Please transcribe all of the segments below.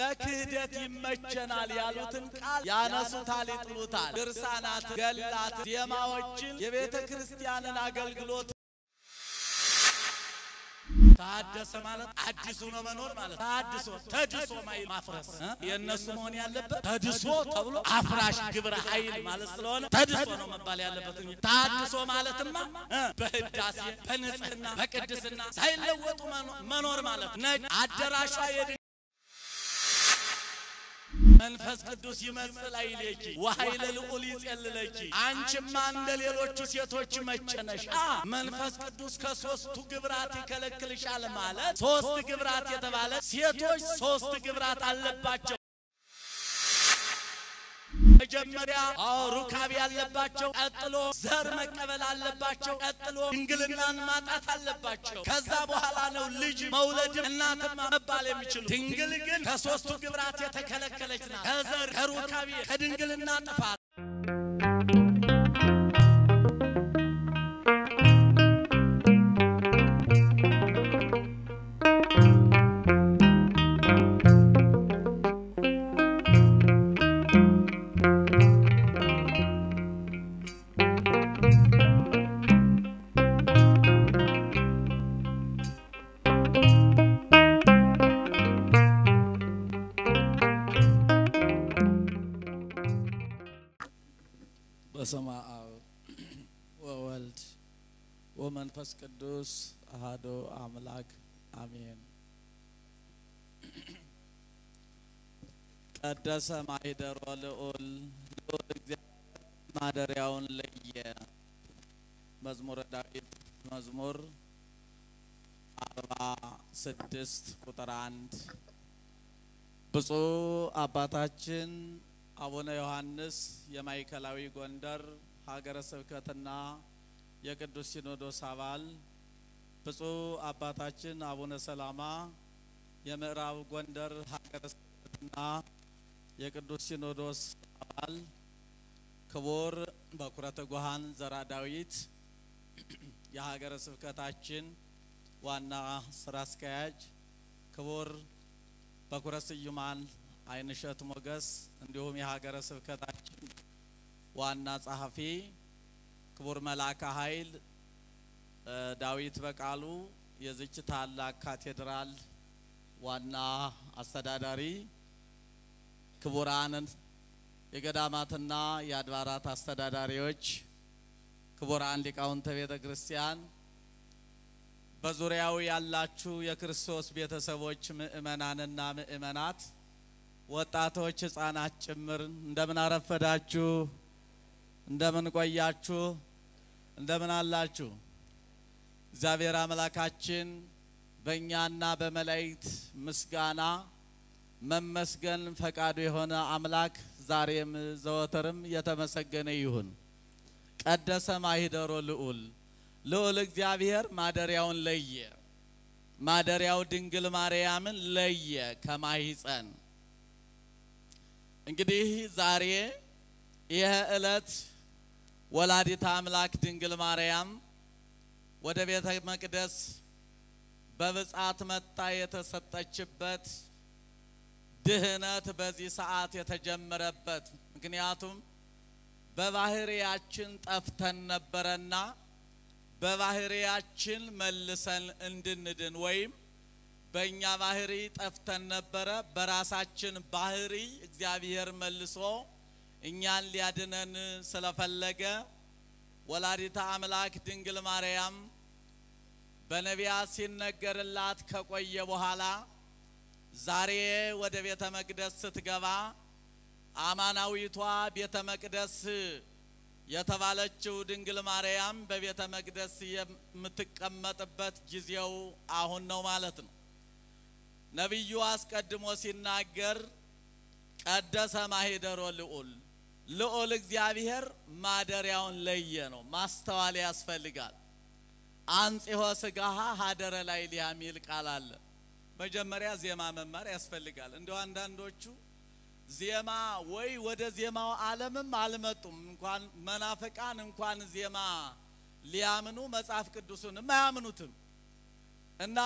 ለክህደት ይመቸናል ያሉትን ቃል ያነሱታል፣ ይጥሉታል። ድርሳናት፣ ገላት፣ ዜማዎችን የቤተ ክርስቲያንን አገልግሎት ታደሰ ማለት አዲሱ ነው መኖር ማለት ታድሶ ተድሶ ማፍረስ። የእነሱ መሆን ያለበት ተድሶ ተብሎ አፍራሽ ግብረ ኃይል ማለት ስለሆነ ተድሶ ነው መባል ያለበት። እንጂ ታድሶ ማለትማ በህዳሴ በንጽህና በቅድስና ሳይለወጡ መኖር ማለት ነጭ አደራሿ የድ መንፈስ ቅዱስ ይመጽእ አይሌኪ ወኃይለ ልዑል ይጼልለኪ። አንቺማ እንደ ሌሎቹ ሴቶች መቸነሽ። መንፈስ ቅዱስ ከሶስቱ ግብራት ይከለክልሻል ማለት ሶስት ግብራት የተባለ ሴቶች ሶስት ግብራት አለባቸው። መጀመሪያ አዎ ሩካቤ ያለባቸው፣ ቀጥሎ ዘር መቀበል አለባቸው፣ ቀጥሎ ድንግልናን ማጣት አለባቸው። ከዛ በኋላ ነው ልጅ መውለድም እናትም መባል የሚችሉ። ድንግል ግን ከሶስቱ ግብራት የተከለከለች ናት። ከዘር ከሩካቤ ከድንግልና ጥፋት ቀደሰ ማኅደሮ ልዑል ልዑል እግዚአብሔር ማደሪያውን ለየ። መዝሙረ ዳዊት መዝሙር አርባ ስድስት ቁጥር አንድ ብፁዕ አባታችን አቡነ ዮሐንስ የማዕከላዊ ጎንደር ሀገረ ስብከትና የቅዱስ ሲኖዶስ አባል፣ ብፁዕ አባታችን አቡነ ሰላማ የምዕራብ ጎንደር ሀገረ ስብከትና የቅዱስ ሲኖዶስ አባል፣ ክቡር በኩረ ትጉሃን ዘራ ዳዊት የሀገረ ስብከታችን ዋና ስራ አስኪያጅ፣ ክቡር በኩረ ስዩማን አይንሸት ሞገስ እንዲሁም የሀገረ ስብከታችን ዋና ጸሐፊ ክቡር መልአከ ኃይል ዳዊት በቃሉ የዚች ታላቅ ካቴድራል ዋና አስተዳዳሪ፣ ክቡራንን የገዳማትና የአድባራት አስተዳዳሪዎች፣ ክቡራን ሊቃውንተ ቤተ ክርስቲያን፣ በዙሪያው ያላችሁ የክርስቶስ ቤተሰቦች ምእመናንና ምእመናት ወጣቶች ህጻናት ጭምር እንደምን አረፈዳችሁ? እንደምን ቆያችሁ? እንደምን አላችሁ? እግዚአብሔር አምላካችን በእኛና በመላእክት ምስጋና መመስገን ፈቃዱ የሆነ አምላክ ዛሬም ዘወትርም የተመሰገነ ይሁን። ቀደሰ ማኅደሮ ልዑል ልዑል እግዚአብሔር ማደሪያውን ለየ። ማደሪያው ድንግል ማርያምን ለየ ከማኅፀን እንግዲህ ዛሬ ይህ ዕለት ወላዲተ አምላክ ድንግል ማርያም ወደ ቤተ መቅደስ በብጻት መጣ የተሰጠችበት ድህነት በዚህ ሰዓት የተጀመረበት ምክንያቱም በባህሪያችን ጠፍተን ነበረና በባህሪያችን መልሰን እንድንድን ወይም በእኛ ባህሪ ጠፍተን ነበረ። በራሳችን ባህሪ እግዚአብሔር መልሶ እኛን ሊያድነን ስለፈለገ ወላዲተ አምላክ ድንግል ማርያም በነቢያት ሲነገርላት ከቆየ በኋላ ዛሬ ወደ ቤተ መቅደስ ስትገባ አማናዊቷ ቤተ መቅደስ የተባለችው ድንግል ማርያም በቤተ መቅደስ የምትቀመጥበት ጊዜው አሁን ነው ማለት ነው። ነቢዩ አስቀድሞ ሲናገር ቀደሰ ማኅደሮ ልዑል ልዑል እግዚአብሔር ማደሪያውን ለየ ነው። ማስተዋል ያስፈልጋል። አንጽሖ ስጋሃ ሀደረ ላይ ሊያ የሚል ቃል አለ። መጀመሪያ ዜማ መማር ያስፈልጋል። እንዲሁ አንዳንዶቹ ዜማ ወይ ወደ ዜማው ዓለምም አልመጡም። እንኳን መናፍቃን እንኳን ዜማ ሊያምኑ መጽሐፍ ቅዱሱንም አያምኑትም እና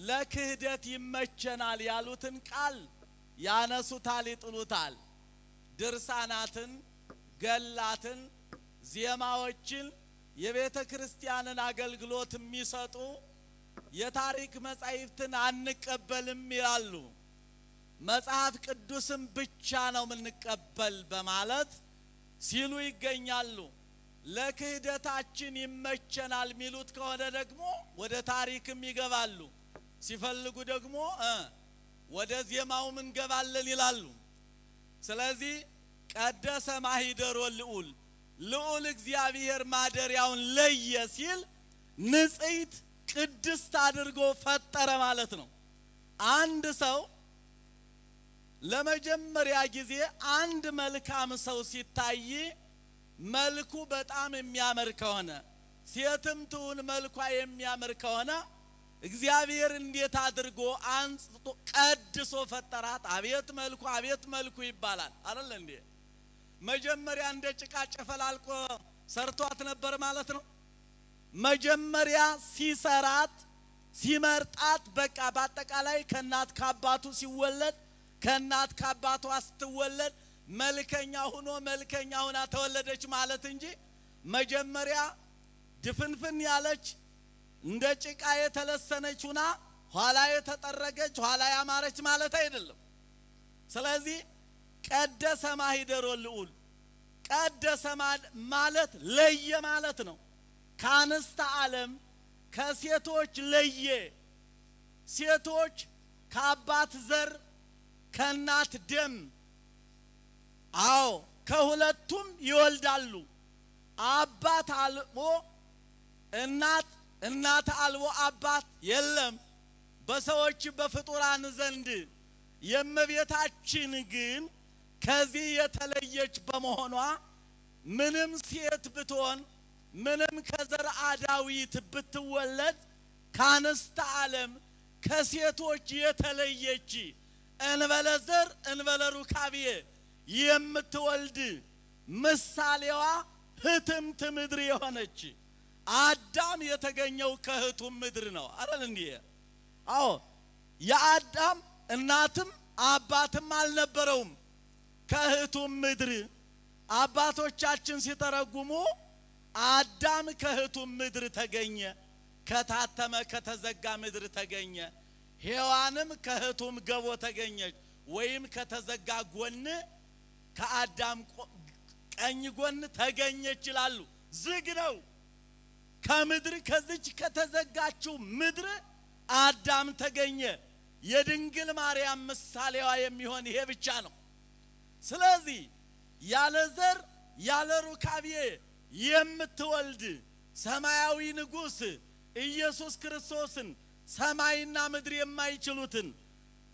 ለክህደት ይመቸናል ያሉትን ቃል ያነሱታል፣ ይጥሉታል። ድርሳናትን፣ ገላትን፣ ዜማዎችን የቤተ ክርስቲያንን አገልግሎት የሚሰጡ የታሪክ መጻሕፍትን አንቀበልም ይላሉ። መጽሐፍ ቅዱስም ብቻ ነው የምንቀበል በማለት ሲሉ ይገኛሉ። ለክህደታችን ይመቸናል የሚሉት ከሆነ ደግሞ ወደ ታሪክም ይገባሉ። ሲፈልጉ ደግሞ ወደ ዜማውም እንገባለን ይላሉ። ስለዚህ ቀደሰ ማሂደሮ ልዑል ልዑል እግዚአብሔር ማደሪያውን ለየ ሲል ንጽሕት ቅድስት አድርጎ ፈጠረ ማለት ነው። አንድ ሰው ለመጀመሪያ ጊዜ አንድ መልካም ሰው ሲታይ መልኩ በጣም የሚያምር ከሆነ ሴትም ትሁን መልኳ የሚያምር ከሆነ እግዚአብሔር እንዴት አድርጎ አንጽቶ ቀድሶ ፈጠራት? አቤት መልኩ አቤት መልኩ ይባላል አይደል እንዴ? መጀመሪያ እንደ ጭቃ ጨፈላልቆ ሰርቷት ነበር ማለት ነው። መጀመሪያ ሲሰራት ሲመርጣት፣ በቃ በአጠቃላይ ከእናት ከአባቱ ሲወለድ ከእናት ከአባቷ ስትወለድ መልከኛ ሁኖ መልከኛ ሁና ተወለደች ማለት እንጂ መጀመሪያ ድፍንፍን ያለች እንደ ጭቃ የተለሰነች ሁና ኋላ የተጠረገች ኋላ ያማረች ማለት አይደለም። ስለዚህ ቀደሰ ማሂደሮ ልዑል ቀደሰ ማለት ለየ ማለት ነው። ከአንስተ ዓለም ከሴቶች ለየ። ሴቶች ከአባት ዘር ከእናት ደም አዎ ከሁለቱም ይወልዳሉ። አባት አልቦ እናት እናት አልቦ አባት የለም በሰዎች በፍጡራን ዘንድ። የእመቤታችን ግን ከዚህ የተለየች በመሆኗ ምንም ሴት ብትሆን ምንም ከዘርአ ዳዊት ብትወለድ ከአንስተ ዓለም ከሴቶች የተለየች እንበለ ዘር እንበለ ሩካቤ የምትወልድ ምሳሌዋ ህትምት ምድር የሆነች አዳም የተገኘው ከህቱም ምድር ነው። አረል እንዲህ አዎ የአዳም እናትም አባትም አልነበረውም ከህቱም ምድር። አባቶቻችን ሲተረጉሙ አዳም ከህቱም ምድር ተገኘ፣ ከታተመ ከተዘጋ ምድር ተገኘ። ሔዋንም ከህቱም ገቦ ተገኘች፣ ወይም ከተዘጋ ጎን ከአዳም ቀኝ ጎን ተገኘች ይላሉ። ዝግ ነው። ከምድር ከዚች ከተዘጋችው ምድር አዳም ተገኘ። የድንግል ማርያም ምሳሌዋ የሚሆን ይሄ ብቻ ነው። ስለዚህ ያለ ዘር ያለ ሩካቤ የምትወልድ ሰማያዊ ንጉሥ ኢየሱስ ክርስቶስን ሰማይና ምድር የማይችሉትን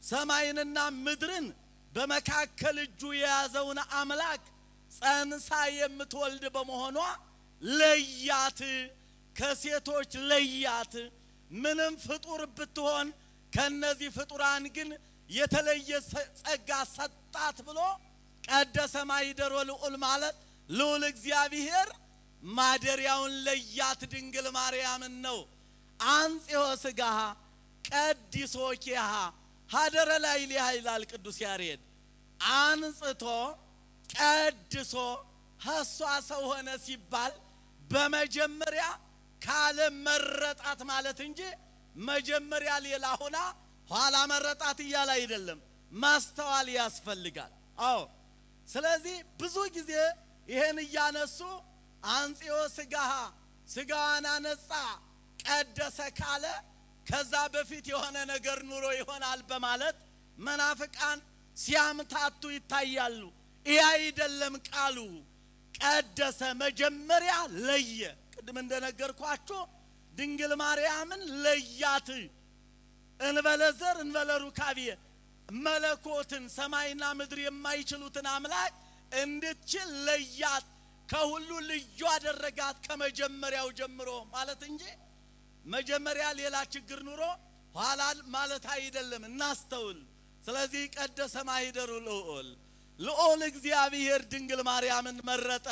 ሰማይንና ምድርን በመካከል እጁ የያዘውን አምላክ ጸንሳ የምትወልድ በመሆኗ ለያት፣ ከሴቶች ለያት። ምንም ፍጡር ብትሆን ከነዚህ ፍጡራን ግን የተለየ ጸጋ ሰጣት ብሎ ቀደሰ ማሂደሮ ልዑል ማለት ልዑል እግዚአብሔር ማደሪያውን ለያት ድንግል ማርያምን ነው። አንጽሖ ሥጋሃ ቀዲሶ ኪሃ ሀደረ ላይ ሊሃ ይላል ቅዱስ ያሬድ። አንጽቶ ቀድሶ ሀሷ ሰው ሆነ ሲባል በመጀመሪያ ካለም መረጣት ማለት እንጂ መጀመሪያ ሌላ ሆና ኋላ መረጣት እያለ አይደለም። ማስተዋል ያስፈልጋል። አዎ ስለዚህ ብዙ ጊዜ ይሄን እያነሱ አንጽሖ ሥጋሃ ሥጋዋን አነጻ ቀደሰ ካለ ከዛ በፊት የሆነ ነገር ኑሮ ይሆናል በማለት መናፍቃን ሲያምታቱ ይታያሉ። ይህ አይደለም ቃሉ። ቀደሰ መጀመሪያ ለየ። ቅድም እንደነገርኳችሁ ድንግል ማርያምን ለያት። እንበለ ዘር እንበለ ሩካቤ መለኮትን ሰማይና ምድር የማይችሉትን አምላክ እንድትችል ለያት። ከሁሉ ልዩ አደረጋት ከመጀመሪያው ጀምሮ ማለት እንጂ መጀመሪያ ሌላ ችግር ኑሮ ኋላ ማለት አይደለም። እናስተውል። ስለዚህ ቀደሰ ማሂደሩ ልዑል ልዑል እግዚአብሔር ድንግል ማርያምን መረጠ።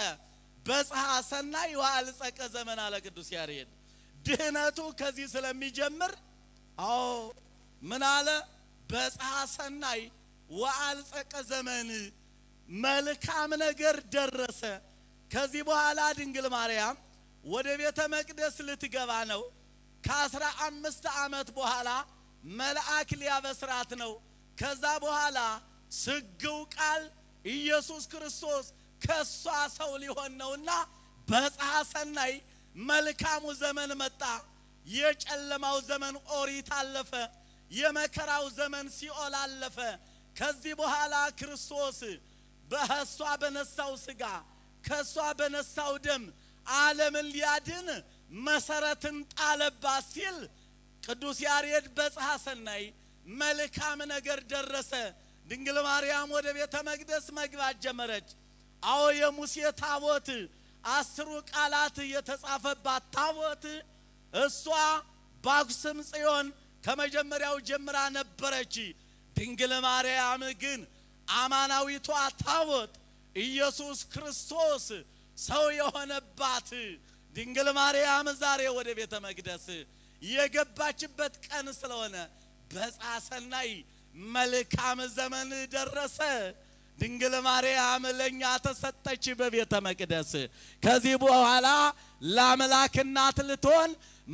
በጽሐ ሰናይ ወአልጸቀ ዘመን አለ ቅዱስ ያሬድ። ድህነቱ ከዚህ ስለሚጀምር አዎ ምን አለ? በጽሐ ሰናይ ወአልጸቀ ዘመን መልካም ነገር ደረሰ። ከዚህ በኋላ ድንግል ማርያም ወደ ቤተ መቅደስ ልትገባ ነው። ከአስራ አምስት ዓመት በኋላ መልአክ ሊያበስራት ነው። ከዛ በኋላ ስግው ቃል ኢየሱስ ክርስቶስ ከሷ ሰው ሊሆን ነውና በፀሐ ሰናይ መልካሙ ዘመን መጣ። የጨለማው ዘመን ኦሪት አለፈ። የመከራው ዘመን ሲኦል አለፈ። ከዚህ በኋላ ክርስቶስ በእሷ በነሳው ሥጋ ከእሷ በነሳው ደም ዓለምን ሊያድን መሰረትን ጣለባት ሲል ቅዱስ ያሬድ በፀሐ ሰናይ መልካም ነገር ደረሰ። ድንግል ማርያም ወደ ቤተ መቅደስ መግባት ጀመረች። አዎ የሙሴ ታቦት አስሩ ቃላት የተጻፈባት ታቦት እሷ በአክሱም ጽዮን ከመጀመሪያው ጀምራ ነበረች። ድንግል ማርያም ግን አማናዊቷ ታቦት ኢየሱስ ክርስቶስ ሰው የሆነባት ድንግል ማርያም ዛሬ ወደ ቤተ መቅደስ የገባችበት ቀን ስለሆነ በፀሐ ሰናይ መልካም ዘመን ደረሰ። ድንግል ማርያም ለእኛ ተሰጠች በቤተ መቅደስ። ከዚህ በኋላ ለአምላክ እናት ልትሆን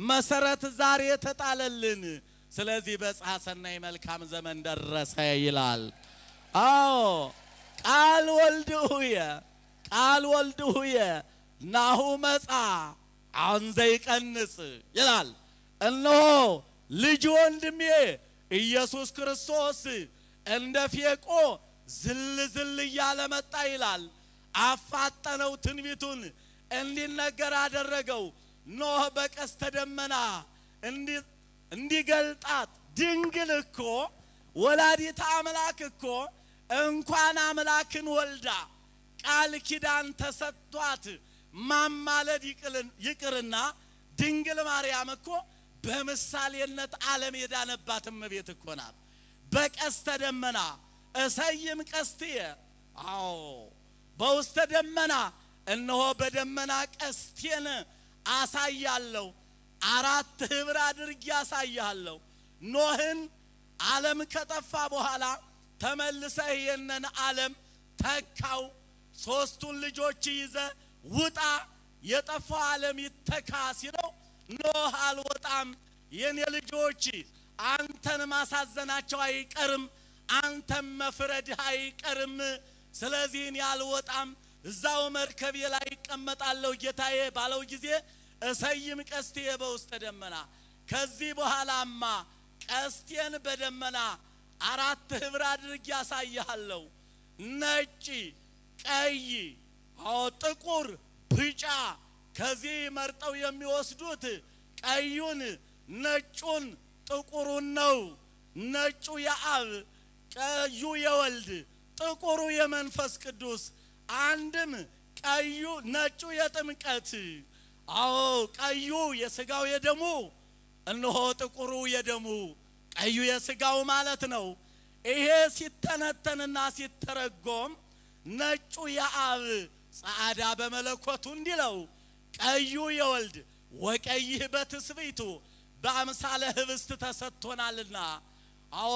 መሰረት ዛሬ ተጣለልን። ስለዚህ በፀሐ ሰናይ መልካም ዘመን ደረሰ ይላል። አዎ ቃል ወልድ ሁየ ቃል ወልድ ሁየ ናሁ መጻ አንዘ ይቀንስ ይላል። እነሆ ልጅ ወንድሜ ኢየሱስ ክርስቶስ እንደ ፌቆ ዝል ዝል እያለ መጣ ይላል። አፋጠነው፣ ትንቢቱን እንዲነገር አደረገው። ኖህ በቀስተ ደመና እንዲገልጣት ድንግል እኮ ወላዲተ አምላክ እኮ እንኳን አምላክን ወልዳ ቃል ኪዳን ተሰጥቷት ማማለድ ይቅርና ድንግል ማርያም እኮ በምሳሌነት ዓለም የዳነባት እመቤት እኮ ናት። በቀስተ ደመና እሰይም ቀስትየ፣ አዎ በውስተ ደመና እነሆ በደመና ቀስቴን አሳያለሁ፣ አራት ህብር አድርጌ አሳያለሁ። ኖህን ዓለም ከጠፋ በኋላ ተመልሰህ የነን ዓለም ተካው፣ ሶስቱን ልጆች ይዘ ውጣ፣ የጠፋው ዓለም ይተካ ሲለው ኖህ አልወጣም፣ የኔ ልጆች አንተን ማሳዘናቸው አይቀርም፣ አንተም መፍረድህ አይቀርም። ስለዚህ እኔ አልወጣም፣ እዛው መርከቤ ላይ ይቀመጣለሁ ጌታዬ ባለው ጊዜ እሰይም ቀስትየ በውስተ ደመና። ከዚህ በኋላማ ቀስቴን በደመና አራት ህብር አድርጌ ያሳይሃለሁ። ነጭ፣ ቀይ፣ ጥቁር፣ ቢጫ ከዚህ መርጠው የሚወስዱት ቀዩን፣ ነጩን፣ ጥቁሩን ነው። ነጩ የአብ ቀዩ የወልድ ጥቁሩ የመንፈስ ቅዱስ አንድም ቀዩ ነጩ የጥምቀት አዎ ቀዩ የስጋው የደሙ እነሆ ጥቁሩ የደሙ ቀዩ የስጋው ማለት ነው። ይሄ ሲተነተንና ሲተረጎም ነጩ የአብ ጸዓዳ በመለኮቱ እንዲለው ቀዩ የወልድ ወቀይህ በትስብእቱ በአምሳለ ህብስት ተሰጥቶናልና። አዎ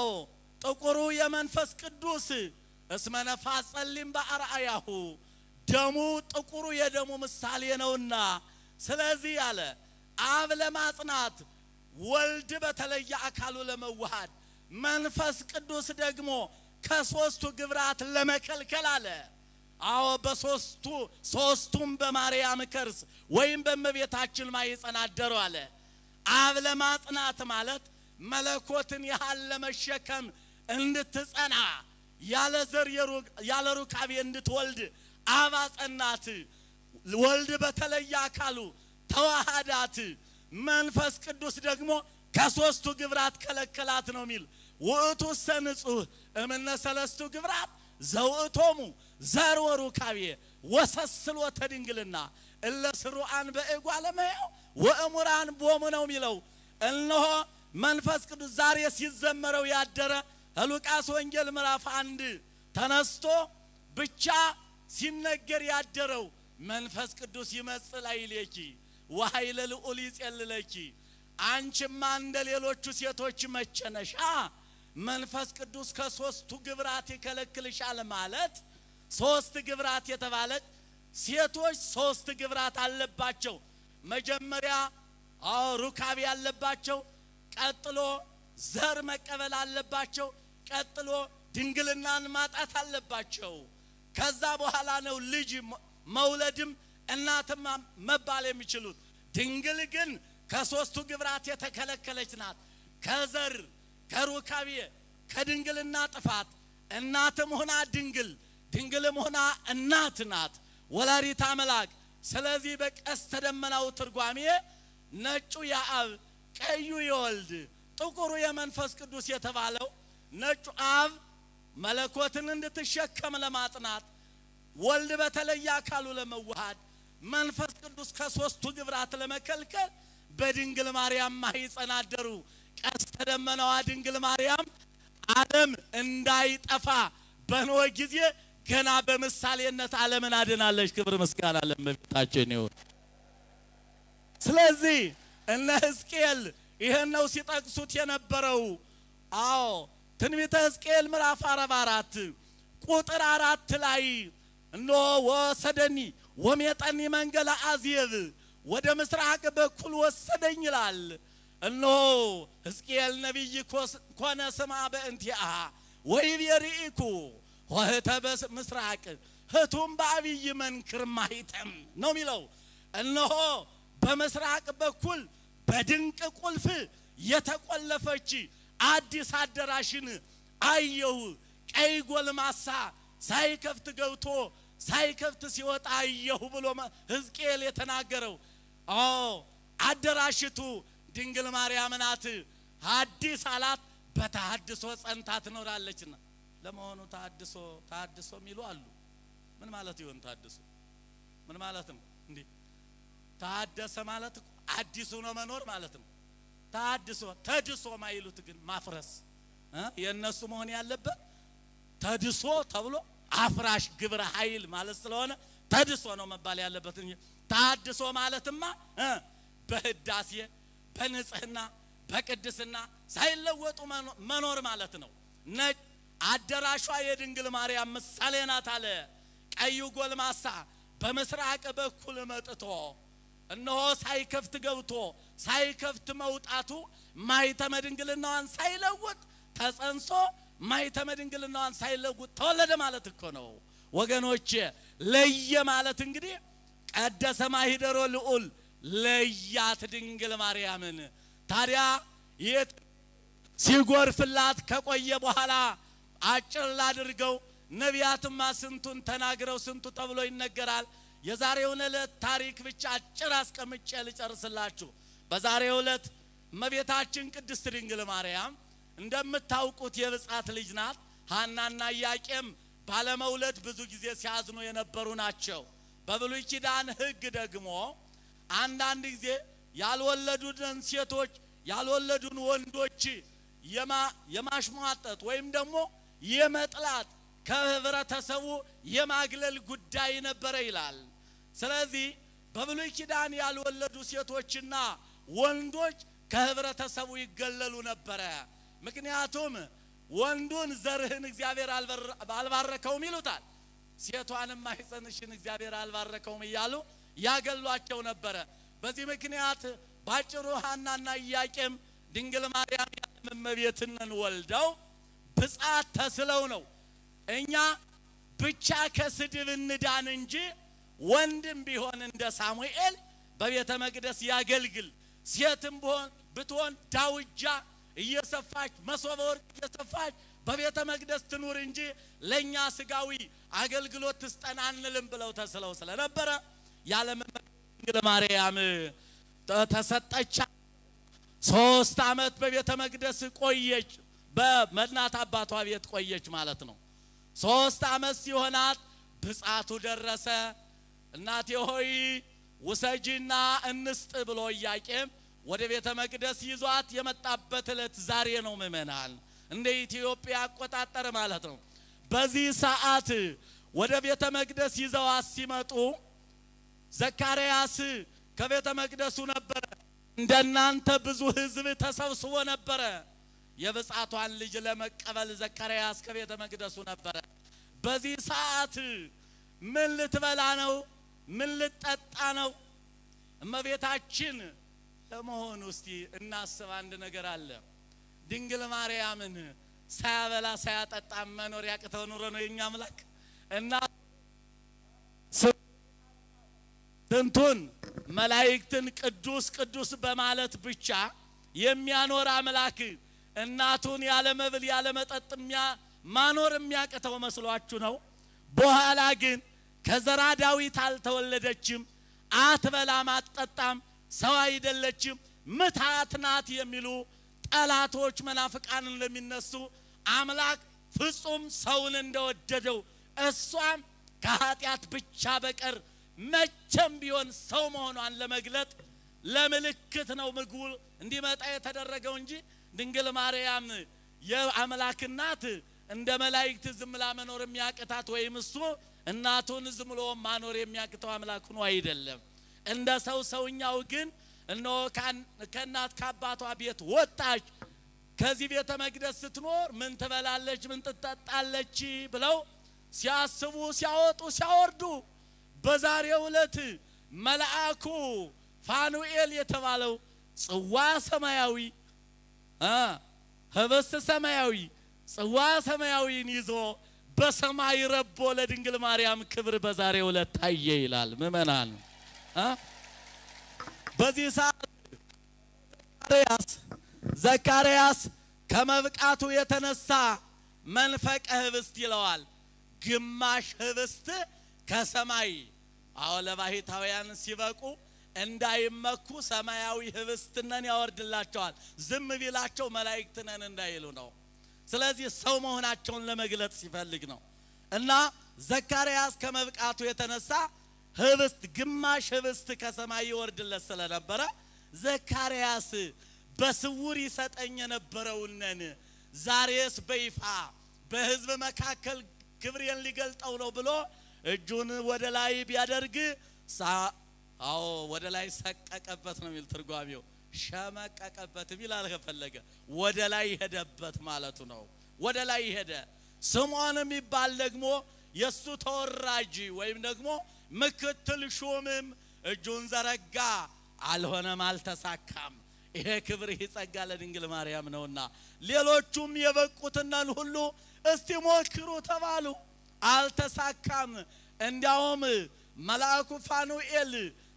ጥቁሩ የመንፈስ ቅዱስ እስመ ነፋስ ጸሊም በአርአያሁ ደሙ ጥቁሩ የደሙ ምሳሌ ነውና፣ ስለዚህ አለ አብ ለማጽናት ወልድ በተለየ አካሉ ለመዋሃድ መንፈስ ቅዱስ ደግሞ ከሶስቱ ግብራት ለመከልከል አለ። አዎ በሶስቱ ሶስቱም በማርያም ከርስ ወይም በእመቤታችን ማኅፀን አደሩ አለ። አብ ለማጽናት ማለት መለኮትን ያህል ለመሸከም እንድትጸና ያለ ዘር ያለ ሩካቤ እንድትወልድ አብ አጸናት። ወልድ በተለየ አካሉ ተዋሃዳት። መንፈስ ቅዱስ ደግሞ ከሶስቱ ግብራት ከለከላት ነው የሚል። ውእቱ ሰንጹህ እምነ ሰለስቱ ግብራት ዘውእቶሙ ዘር ወሩካቤ ወሰስሎተ ድንግልና እለ ስሩዓን በእጓለ እመሕያው ወእሙራን ቦሙ ነው የሚለው። እነሆ መንፈስ ቅዱስ ዛሬ ሲዘመረው ያደረ ሉቃስ ወንጌል ምዕራፍ አንድ ተነስቶ ብቻ ሲነገር ያደረው መንፈስ ቅዱስ ይመጽእ ላዕሌኪ ወኃይለ ልዑል ይጼልለኪ አንቺማ እንደ ሌሎቹ ሴቶች መቸነሻ መንፈስ ቅዱስ ከሶስቱ ግብራት ይከለክልሻል ማለት ሶስት ግብራት የተባለች ሴቶች ሶስት ግብራት አለባቸው። መጀመሪያ አዎ ሩካቤ አለባቸው። ቀጥሎ ዘር መቀበል አለባቸው። ቀጥሎ ድንግልናን ማጣት አለባቸው። ከዛ በኋላ ነው ልጅ መውለድም እናትም መባል የሚችሉት። ድንግል ግን ከሶስቱ ግብራት የተከለከለች ናት። ከዘር ከሩካቤ ከድንግልና ጥፋት እናትም ሆና ድንግል ድንግልም ሆና እናት ናት፣ ወላዲተ አምላክ። ስለዚህ በቀስተ ደመናው ትርጓሜ ነጩ የአብ ቀዩ የወልድ ጥቁሩ የመንፈስ ቅዱስ የተባለው ነጩ አብ መለኮትን እንድትሸከም ለማጥናት ወልድ በተለየ አካሉ ለመዋሃድ መንፈስ ቅዱስ ከሶስቱ ግብራት ለመከልከል በድንግል ማርያም ማኅፀን አደሩ። ቀስተ ደመናዋ ድንግል ማርያም ዓለም እንዳይጠፋ በኖህ ጊዜ ገና በምሳሌነት ዓለምን አድናለች። ክብር ምስጋና ለእመቤታችን ይሁን። ስለዚህ እነ ሕዝቅኤል ይህን ነው ሲጠቅሱት የነበረው። አዎ ትንቢተ ሕዝቅኤል ምዕራፍ አርባ አራት ቁጥር አራት ላይ እነሆ ወሰደኒ ወሜጠኒ መንገለ አዝየብ ወደ ምስራቅ በኩል ወሰደኝ ይላል። እነሆ ሕዝቅኤል ነቢይ ኮነ ስማ በእንቲአ ወይቤ ርኢኩ ወህተ በምስራቅ ህቱም በአብይ መንክር ማሂተም ነው የሚለው። እነሆ በምስራቅ በኩል በድንቅ ቁልፍ የተቆለፈች አዲስ አዳራሽን አየሁ። ቀይ ጎልማሳ ሳይከፍት ገብቶ ሳይከፍት ሲወጣ አየሁ ብሎ ሕዝቅኤል የተናገረው አዎ አዳራሽቱ ድንግል ማርያም ናት። ሐዲስ አላት በተሐድሶ ጸንታ ትኖራለችና። ለመሆኑ ተሐድሶ ተሐድሶ የሚሉ አሉ። ምን ማለት ይሆን ተሐድሶ? ምን ማለት ነው እንዴ? ተሐደሰ ማለት እኮ አዲሱ ነው መኖር ማለት ነው። ተሐድሶ ተድሶ ማይሉት ግን ማፍረስ የእነሱ መሆን ያለበት ተድሶ ተብሎ አፍራሽ ግብረ ኃይል ማለት ስለሆነ ተድሶ ነው መባል ያለበት ተሐድሶ ማለትማ በህዳሴ በንጽህና በቅድስና ሳይለወጡ መኖር ማለት ነው። ነጭ አዳራሿ የድንግል ማርያም ምሳሌ ናት አለ። ቀዩ ጎልማሳ በምስራቅ በኩል መጥቶ እነሆ ሳይከፍት ገብቶ ሳይከፍት መውጣቱ ማኅተመ ድንግልናዋን ሳይለውጥ ተጸንሶ ማኅተመ ድንግልናዋን ሳይለውጥ ተወለደ ማለት እኮ ነው ወገኖቼ። ለየ ማለት እንግዲህ ቀደሰ ማኅደሮ ልዑል ለያት ድንግል ማርያምን። ታዲያ የት ሲጎርፍላት ከቆየ በኋላ አጭር ላድርገው። ነቢያትማ ስንቱን ተናግረው ስንቱ ተብሎ ይነገራል። የዛሬውን ዕለት ታሪክ ብቻ አጭር አስቀምጬ ልጨርስላችሁ። በዛሬው ዕለት እመቤታችን ቅድስት ድንግል ማርያም እንደምታውቁት የብጻት ልጅ ናት። ሐናና ኢያቄም ባለመውለድ ብዙ ጊዜ ሲያዝኑ የነበሩ ናቸው። በብሉይ ኪዳን ሕግ ደግሞ አንዳንድ ጊዜ ያልወለዱን ሴቶች ያልወለዱን ወንዶች የማሽሟጠጥ ወይም ደግሞ የመጥላት ከህብረተሰቡ የማግለል ጉዳይ ነበረ ይላል። ስለዚህ በብሉይ ኪዳን ያልወለዱ ሴቶችና ወንዶች ከህብረተሰቡ ይገለሉ ነበረ። ምክንያቱም ወንዱን ዘርህን እግዚአብሔር አልባረከውም ይሉታል፣ ሴቷንም ማኅፀንሽን እግዚአብሔር አልባረከውም እያሉ ያገሏቸው ነበረ። በዚህ ምክንያት ባጭሩ ሐናና ኢያቄም ድንግል ማርያም እመቤትንን ወልደው ብጻት ተስለው ነው። እኛ ብቻ ከስድብ እንዳን እንጂ ወንድም ቢሆን እንደ ሳሙኤል በቤተ መቅደስ ያገልግል፣ ሴትም ቢሆን ብትሆን ዳውጃ እየሰፋች መሶበ ወርቅ እየሰፋች በቤተ መቅደስ ትኑር እንጂ ለእኛ ስጋዊ አገልግሎት ትስጠን አንልም ብለው ተስለው ስለነበረ ድንግል ማርያም ተሰጠቻ። ሶስት ዓመት በቤተ መቅደስ ቆየች። በመድናት አባቷ ቤት ቆየች ማለት ነው። ሶስት ዓመት ሲሆናት ብጻቱ ደረሰ። እናቴ ሆይ ውሰጂና እንስጥ ብሎ ኢያቄም ወደ ቤተ መቅደስ ይዟት የመጣበት ዕለት ዛሬ ነው። ምእመናን እንደ ኢትዮጵያ አቆጣጠር ማለት ነው። በዚህ ሰዓት ወደ ቤተ መቅደስ ይዘዋት ሲመጡ ዘካርያስ ከቤተ መቅደሱ ነበረ። እንደናንተ ብዙ ሕዝብ ተሰብስቦ ነበረ። የብጻቷን ልጅ ለመቀበል ዘካርያስ ከቤተ መቅደሱ ነበረ። በዚህ ሰዓት ምን ልትበላ ነው? ምን ልትጠጣ ነው? እመቤታችን ለመሆኑ እስቲ እናስብ። አንድ ነገር አለ። ድንግል ማርያምን ሳያበላ ሳያጠጣ መኖር ያቅተው ኑሮ ነው የኛ አምላክ እና ስንቱን መላእክትን ቅዱስ ቅዱስ በማለት ብቻ የሚያኖር አምላክ እናቱን ያለ መብል ያለ መጠጥ ማኖር የሚያቅተው መስሏችሁ ነው? በኋላ ግን ከዘራ ዳዊት አልተወለደችም፣ አትበላም፣ አትጠጣም፣ ሰው አይደለችም፣ ምታት ናት የሚሉ ጠላቶች መናፍቃንን ለሚነሱ አምላክ ፍጹም ሰውን እንደወደደው እሷም ከኃጢአት ብቻ በቀር መቼም ቢሆን ሰው መሆኗን ለመግለጥ ለምልክት ነው ምግቡ እንዲመጣ የተደረገው እንጂ ድንግል ማርያም የአምላክ እናት እንደ መላእክት ዝም መኖር የሚያቅታት ወይም እሱ እናቱን ዝም ማኖር የሚያቅተው አምላክ ሆኖ አይደለም። እንደ ሰው ሰውኛው ግን እነሆ ከእናት ከአባቷ ቤት ወጣች። ከዚህ ቤተ መቅደስ ስትኖር ምን ትበላለች፣ ምን ትጠጣለች ብለው ሲያስቡ ሲያወጡ ሲያወርዱ በዛሬው ዕለት መልአኩ ፋኑኤል የተባለው ጽዋ ሰማያዊ ህብስት ሰማያዊ ጽዋ ሰማያዊን ይዞ በሰማይ ረቦ ለድንግል ማርያም ክብር በዛሬው ዕለት ታየ ይላል። ምእመናን በዚህ ሰዓት ዘካርያስ ከመብቃቱ የተነሳ መንፈቀ ህብስት ይለዋል። ግማሽ ህብስት ከሰማይ አዎ ለባሕታውያን ሲበቁ እንዳይመኩ ሰማያዊ ህብስትነን ያወርድላቸዋል። ዝም ቢላቸው መላእክትነን እንዳይሉ ነው። ስለዚህ ሰው መሆናቸውን ለመግለጽ ሲፈልግ ነው። እና ዘካርያስ ከመብቃቱ የተነሳ ህብስት ግማሽ ህብስት ከሰማይ ይወርድለት ስለነበረ ዘካርያስ በስውር ይሰጠኝ የነበረውነን ዛሬስ በይፋ በህዝብ መካከል ክብሬን ሊገልጠው ነው ብሎ እጁን ወደ ላይ ቢያደርግ አዎ ወደ ላይ ሰቀቀበት ነው የሚል ትርጓሜው። ሸመቀቀበት ቢላል ከፈለገ ወደ ላይ ሄደበት ማለቱ ነው። ወደ ላይ ሄደ። ስምዖን የሚባል ደግሞ የእሱ ተወራጅ ወይም ደግሞ ምክትል ሹምም እጁን ዘረጋ። አልሆነም፣ አልተሳካም። ይሄ ክብር ይህ ጸጋ ለድንግል ማርያም ነውና ሌሎቹም የበቁትነን ሁሉ እስቲ ሞክሩ ተባሉ። አልተሳካም። እንዲያውም መልአኩ ፋኑኤል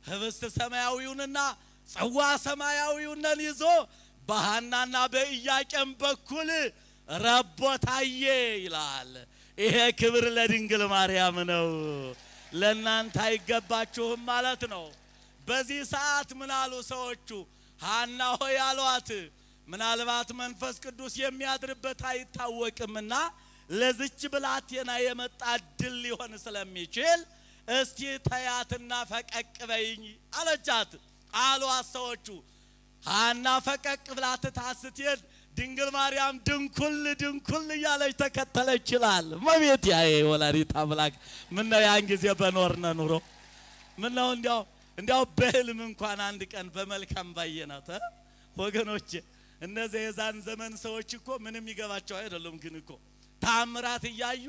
ህብስት ሰማያዊውንና ጽዋ ሰማያዊውንን ይዞ በሐናና በኢያቄም በኩል ረቦ ታየ ይላል። ይሄ ክብር ለድንግል ማርያም ነው፣ ለእናንተ አይገባችሁም ማለት ነው። በዚህ ሰዓት ምን አሉ ሰዎቹ? ሐና ሆይ አሏት፣ ምናልባት መንፈስ ቅዱስ የሚያድርበት አይታወቅምና ለዝች ብላቴና የመጣ ድል ሊሆን ስለሚችል እስቲ ተያትና ፈቀቅ በይኝ አለቻት። አሏት ሰዎቹ። ሐና ፈቀቅ ብላ ትታ ስትሄድ ድንግል ማርያም ድንኩል ድንኩል እያለች ተከተለች ይችላል። መቤት ያ ወላዲት አምላክ ምነው ያን ጊዜ በኖርነ ኑሮ ምነው እንዲያው እንዲያው በህልም እንኳን አንድ ቀን በመልካም ባየናት ወገኖች። እነዚህ የዛን ዘመን ሰዎች እኮ ምንም ይገባቸው አይደሉም። ግን እኮ ታምራት እያዩ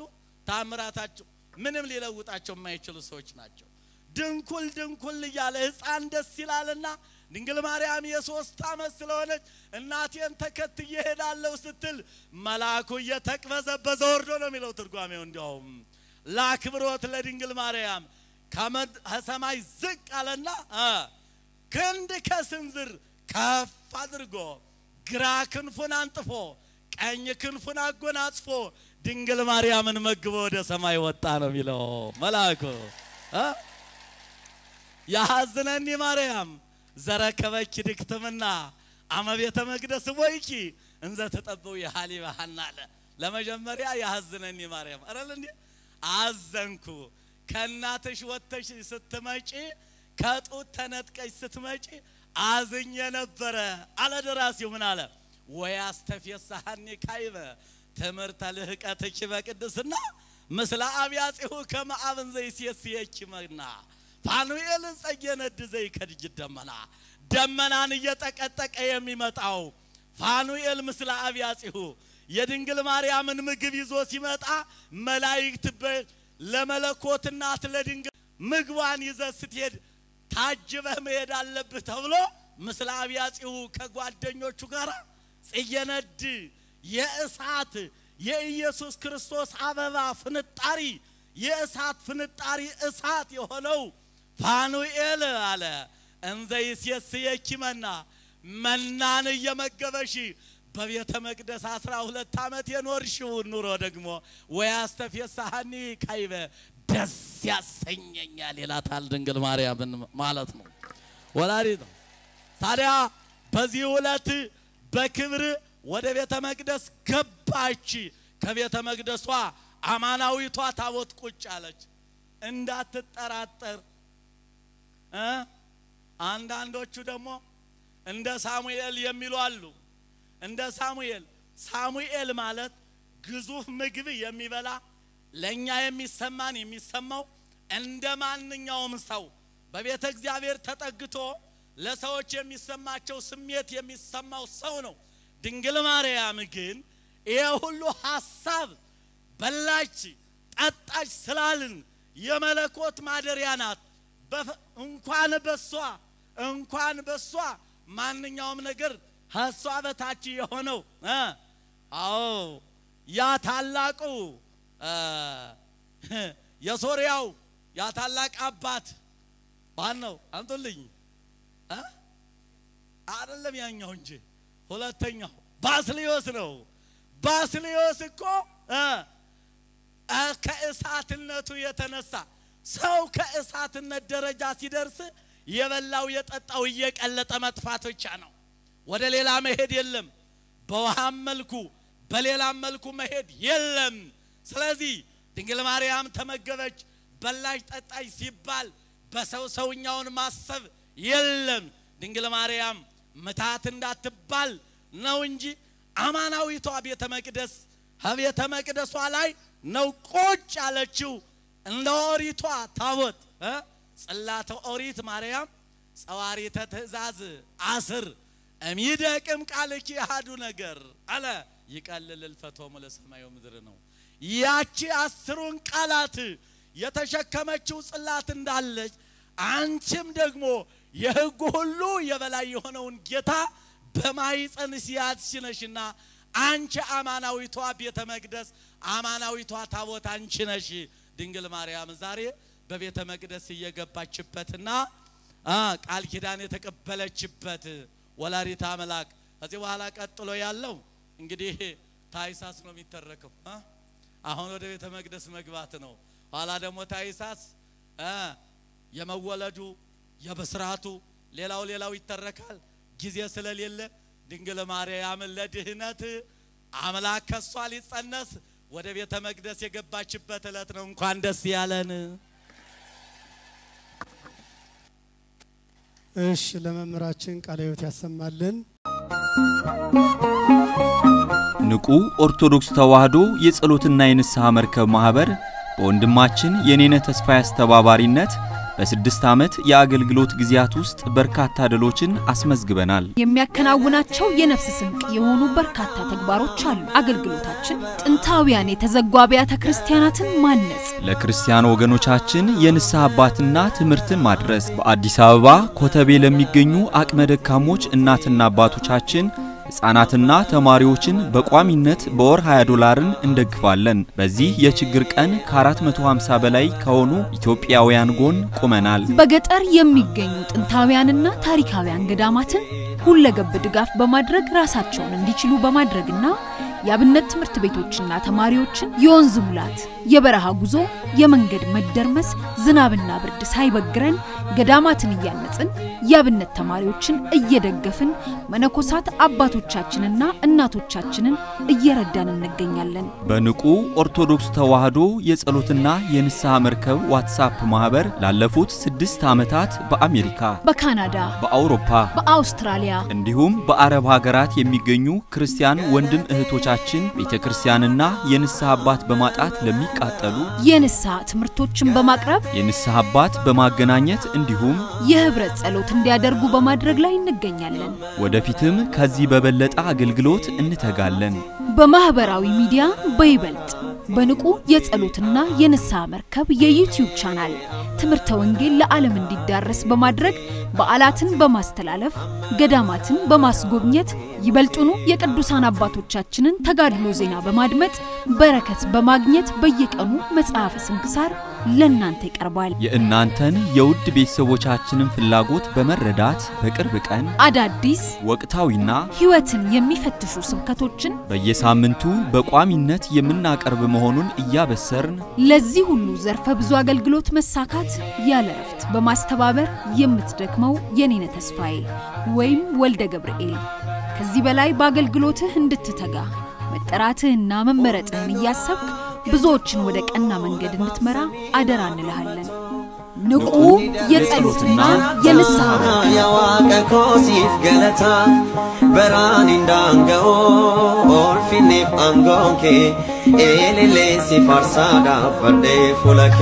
ታምራታቸው ምንም ሊለውጣቸው የማይችሉ ሰዎች ናቸው። ድንኩል ድንኩል እያለ ሕፃን ደስ ይላልና ድንግል ማርያም የሶስት ዓመት ስለሆነች እናቴን ተከትዬ ሄዳለሁ ስትል መልአኩ እየተቅበዘበዘ ወርዶ ነው የሚለው ትርጓሜው። እንዲያውም ለአክብሮት ለድንግል ማርያም ከሰማይ ዝቅ አለና ክንድ ከስንዝር ከፍ አድርጎ ግራ ክንፉን አንጥፎ ቀኝ ክንፉን አጎናጽፎ ድንግል ማርያምን መግቦ ወደ ሰማይ ወጣ ነው የሚለው መልአኩ። ያሐዝነኒ ማርያም ዘረከበኪ ድክትምና አመ ቤተ መቅደስ ቦይኪ እንዘ ተጠበው የሃሊበ ሐና አለ። ለመጀመሪያ ያሐዝነኒ ማርያም አረል እንዴ አዘንኩ ከእናትሽ ወጥተሽ ስትመጪ ከጡት ተነጥቀሽ ስትመጪ አዝኜ ነበረ አለ ደራሲው። ምን አለ ወያስተፌሳሐኒ ካይበ ትምህርተ ልህቀትኪ በቅድስና ምስለ አብያጺሁ ከመ ዘይሴስየኪ መና ፋኑኤልን ጸጌ ነድ ዘይከድጅ ደመና። ደመናን እየጠቀጠቀ የሚመጣው ፋኑኤል ምስለ አብያጺሁ። የድንግል ማርያምን ምግብ ይዞ ሲመጣ መላእክት ለመለኮት እናት ለድንግል ምግቧን ይዘህ ስትሄድ ታጅበህ መሄድ አለብህ ተብሎ ምስለ አብያጺሁ ከጓደኞቹ ጋር ጽየነድ የእሳት የኢየሱስ ክርስቶስ አበባ ፍንጣሪ የእሳት ፍንጣሪ እሳት የሆነው ፋኑኤል አለ እንዘ ይሴስየኪ መና መናን እየመገበሽ በቤተ መቅደስ አስራ ሁለት ዓመት የኖርሽውን ኑሮ ደግሞ ወያስተፌሳሃኒ ካይበ ደስ ያሰኘኛል ይላታል ድንግል ማርያምን ማለት ነው። ወላዲት ታዲያ በዚህ ዕለት በክብር ወደ ቤተ መቅደስ ገባች። ከቤተ መቅደሷ አማናዊቷ ታቦት ቁጭ አለች። እንዳትጠራጠር አንዳንዶቹ ደግሞ እንደ ሳሙኤል የሚሉ አሉ። እንደ ሳሙኤል ሳሙኤል ማለት ግዙፍ ምግብ የሚበላ ለኛ የሚሰማን የሚሰማው እንደ ማንኛውም ሰው በቤተ እግዚአብሔር ተጠግቶ ለሰዎች የሚሰማቸው ስሜት የሚሰማው ሰው ነው። ድንግል ማርያም ግን ይሄ ሁሉ ሐሳብ በላች ጠጣች ስላልን የመለኮት ማደሪያ ናት። እንኳን በሷ እንኳን በሷ ማንኛውም ነገር ከሷ በታች የሆነው አዎ ያ ታላቁ የሶርያው ያ ታላቅ አባት ማን ነው? አምጡልኝ። አይደለም ያኛው እንጂ ሁለተኛው ባስልዮስ ነው። ባስልዮስ እኮ ከእሳትነቱ የተነሳ ሰው ከእሳትነት ደረጃ ሲደርስ የበላው የጠጣው እየቀለጠ መጥፋት ብቻ ነው። ወደ ሌላ መሄድ የለም። በውሃም መልኩ በሌላም መልኩ መሄድ የለም። ስለዚህ ድንግል ማርያም ተመገበች፣ በላች፣ ጠጣች ሲባል በሰው ሰውኛውን ማሰብ የለም። ድንግል ማርያም ምታት እንዳትባል ነው እንጂ አማናዊቷ ቤተ መቅደስ ከቤተ መቅደሷ ላይ ነው ቁጭ ያለችው። እንደ ኦሪቷ ታቦት ጽላተ ኦሪት ማርያም ጸዋሪተ ትእዛዝ አስር እሚደቅም ቃልኪ አሐዱ ነገር አለ ይቀልል እልፈቶሙ ለሰማዩ ምድር ነው። ያቺ አስሩን ቃላት የተሸከመችው ጽላት እንዳለች አንቺም ደግሞ የሕጉ ሁሉ የበላይ የሆነውን ጌታ በማኅፀንሽ ያዝሽ ነሽና አንቺ አማናዊቷ ቤተ መቅደስ አማናዊቷ ታቦት አንቺ ነሽ። ድንግል ማርያም ዛሬ በቤተ መቅደስ እየገባችበትና ቃል ኪዳን የተቀበለችበት ወላዲተ አምላክ። ከዚህ በኋላ ቀጥሎ ያለው እንግዲህ ታይሳስ ነው የሚተረከው። አሁን ወደ ቤተ መቅደስ መግባት ነው። ኋላ ደግሞ ታይሳስ የመወለዱ የብስራቱ ሌላው ሌላው ይተረካል። ጊዜ ስለሌለ ድንግል ማርያምን ለድህነት አምላክ ከሷ ሊጸነስ ወደ ቤተ መቅደስ የገባችበት ዕለት ነው። እንኳን ደስ ያለን። እሺ ለመምህራችን ቃለ ሕይወት ያሰማልን። ንቁ ኦርቶዶክስ ተዋሕዶ የጸሎትና የንስሐ መርከብ ማኅበር በወንድማችን የኔነ ተስፋዬ አስተባባሪነት በስድስት ዓመት የአገልግሎት ጊዜያት ውስጥ በርካታ ድሎችን አስመዝግበናል። የሚያከናውናቸው የነፍስ ስንቅ የሆኑ በርካታ ተግባሮች አሉ። አገልግሎታችን ጥንታውያን የተዘጉ አብያተ ክርስቲያናትን ማነጽ፣ ለክርስቲያን ወገኖቻችን የንስሐ አባትና ትምህርትን ማድረስ፣ በአዲስ አበባ ኮተቤ ለሚገኙ አቅመ ደካሞች እናትና አባቶቻችን ሕፃናትና ተማሪዎችን በቋሚነት በወር 20 ዶላርን እንደግፋለን። በዚህ የችግር ቀን ከ450 በላይ ከሆኑ ኢትዮጵያውያን ጎን ቆመናል። በገጠር የሚገኙ ጥንታውያንና ታሪካውያን ገዳማትን ሁለገብ ድጋፍ በማድረግ ራሳቸውን እንዲችሉ በማድረግና የአብነት ትምህርት ቤቶችና ተማሪዎችን የወንዝ ሙላት፣ የበረሃ ጉዞ፣ የመንገድ መደርመስ፣ ዝናብና ብርድ ሳይበግረን ገዳማትን እያነጽን የአብነት ተማሪዎችን እየደገፍን መነኮሳት አባቶቻችንና እናቶቻችንን እየረዳን እንገኛለን። በንቁ ኦርቶዶክስ ተዋሕዶ የጸሎትና የንስሐ መርከብ ዋትሳፕ ማኅበር ላለፉት ስድስት ዓመታት በአሜሪካ፣ በካናዳ፣ በአውሮፓ፣ በአውስትራሊያ እንዲሁም በአረብ ሀገራት የሚገኙ ክርስቲያን ወንድም እህቶቻችን ቤተሰቦቻችን ቤተ ክርስቲያንና የንስሐ አባት በማጣት ለሚቃጠሉ የንስሐ ትምህርቶችን በማቅረብ የንስሐ አባት በማገናኘት እንዲሁም የህብረት ጸሎት እንዲያደርጉ በማድረግ ላይ እንገኛለን። ወደፊትም ከዚህ በበለጠ አገልግሎት እንተጋለን። በማህበራዊ ሚዲያ በይበልጥ በንቁ የጸሎትና የንስሐ መርከብ የዩቲዩብ ቻናል ትምህርተ ወንጌል ለዓለም እንዲዳረስ በማድረግ በዓላትን በማስተላለፍ ገዳማትን በማስጎብኘት ይበልጡኑ የቅዱሳን አባቶቻችንን ተጋድሎ ዜና በማድመጥ በረከት በማግኘት በየቀኑ መጽሐፈ ስንክሳር ለእናንተ ይቀርባል። የእናንተን የውድ ቤተሰቦቻችንን ፍላጎት በመረዳት በቅርብ ቀን አዳዲስ ወቅታዊና ሕይወትን የሚፈትሹ ስብከቶችን በየሳምንቱ በቋሚነት የምናቀርብ መሆኑን እያበሰርን ለዚህ ሁሉ ዘርፈ ብዙ አገልግሎት መሳካት ያለ እረፍት በማስተባበር የምትደክመው የኔነህ ተስፋዬ ወይም ወልደ ገብርኤል ከዚህ በላይ በአገልግሎትህ እንድትተጋ መጠራትህና መመረጥህን እያሰብክ ብዙዎችን ወደ ቀና መንገድ እንድትመራ አደራ እንልሃለን። ንቁ የጸሎትና የንስሐ yaa Waaqa ኮሲፍ ገለታ በራን እንዳንገኦ ኦልፊኔፍ አንጎንኬ ኤሌሌ ሲፋርሳዳ ፈርዴ ፉለኬ